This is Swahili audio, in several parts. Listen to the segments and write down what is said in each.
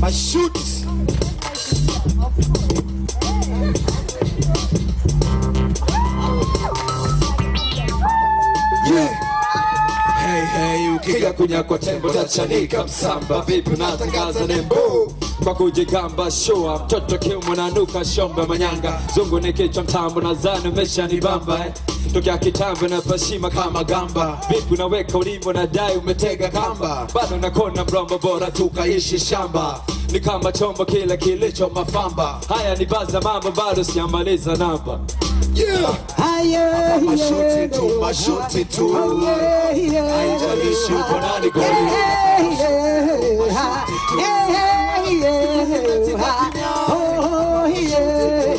Mashoot. Yeah. Hey, hey, ukija kunyakwa tembo tachanika msamba vipi natangaza nembo kwa kujigamba shua mtoto kimwananuka shombe manyanga. Zungu ni kichwa mtambo zani umesha ni bamba eh. tokea kitambo na pashima kama gamba. Vipi unaweka ulimo na dai umetega kamba. Bado nakona mrombo bora tukaishi shamba. Ni kama chombo kile kilicho mafamba. Haya ni baza mambo bado sijamaliza namba. Yeah. Mashuti tu, mashuti tu. Haijalishi uko nani goli.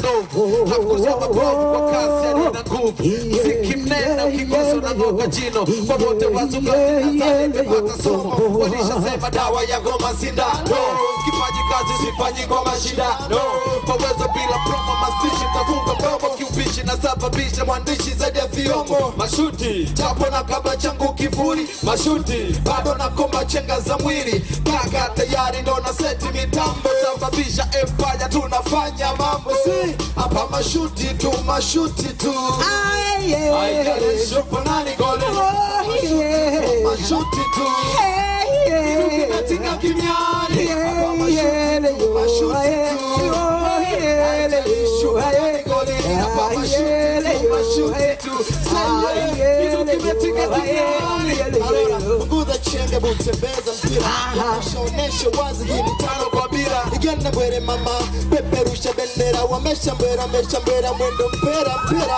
upodovu, hakuza magovu kwa kasi aliye na nguvu, mziki mnena ukigoswa na ngoga jino, popote wazunguka pata somo, walishasema dawa ya ngoma sindano, kipaji kazi sifanyi kwa mashindano, kwa uwezo bila promo mastishi tafunga promo kiupishi nasababisha mwandishi zaidi ya viongo Mashuti, japo na kaba changu kivuli mashuti, bado na komba chenga za mwili. Kaka tayari ndo na seti mitambo. Sababisha empire tunafanya mambo. Si hapa mashuti tu mashuti tu. Haijalishi uko nani goli. mashuti tu kimetinga kimiani. Hapa mashuti tu mashuti tu. Haijalishi you had to. Say yeah, you don't give it to get the money. Chenge butembeza mpira. Washaonesha wazi hii ni tano kwa bila. Igenda bwere mama peperusha bendera wamesha mbera mesha mbera mwendo mpera mpera.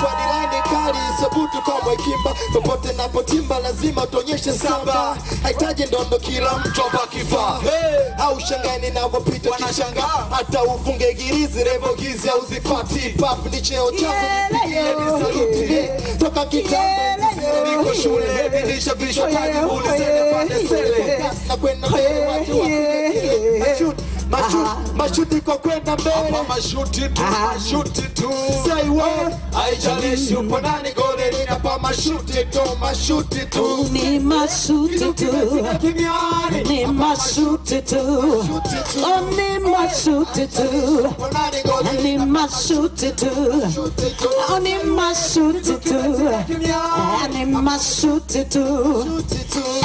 Kwa nilani kali sabutu kwa mwekimba. Popote napotimba lazima tuonyeshe samba. Haitaji ndondo kila mtu apakifa hey. au shangani navyopita kishanga hata ufunge girizi revo gizi au zipati pap ni cheo chako nipigie ni saluti toka kitambo niko shule nilisha vishwa na kwenda mbele mashuti kwa kwenda mbele mashuti tu mashuti tu say what haijalishi upo nani goleni hapa mashuti tu mashuti tu Ni mashuti tu, ni mashuti tu, oh ni mashuti tu, ni mashuti tu, oh ni mashuti ma shoot it to,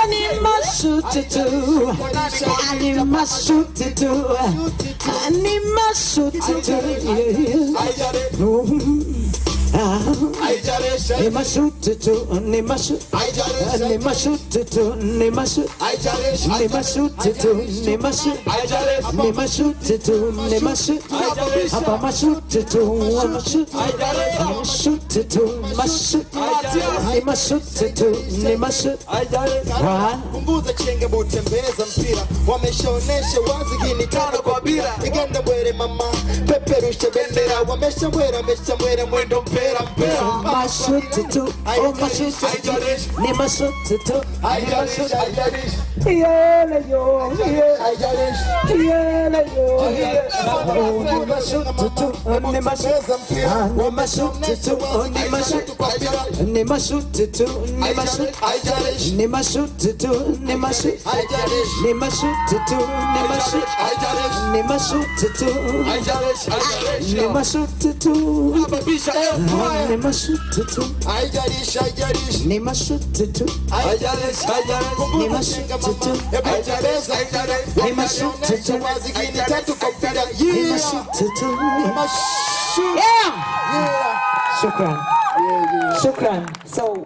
ani ma shoot it to, ani ma shoot it to, ani ma shoot it too ni mashute tu ni mashute ni mashute tu ni mashute ni mashute tu ni mashute ni mashute tu ni mashute hapa mashute tu wa mashute ni mashute tu mashute ni mashute tu ni mashute kumbuza chenge butembeza mpira wameshaonesha wazi gini tano kwa bira igende mbwere mama peperushe bendera wameshamwera meshamwera mwendo mpera mpera mashututu omashututu ni mashututu ni mashututu yele yo yele yo ni mashututu ni mashututu ni mashututu ni mashututu ni mashututu ni mashututu ni mashututu ni mashututu ni mashututu ni mashututu ni mashututu ni mashututu ni mashututu mashuti tu, haijalishi haijalishi. Ni mashuti tu, haijalishi haijalishi. Ni mashuti tu, haijalishi haijalishi. ni mashuti tu, ni tatu kwa mpira ni mashuti tu. ni mashuti Yeah! yeah. Shukran. Shukran. So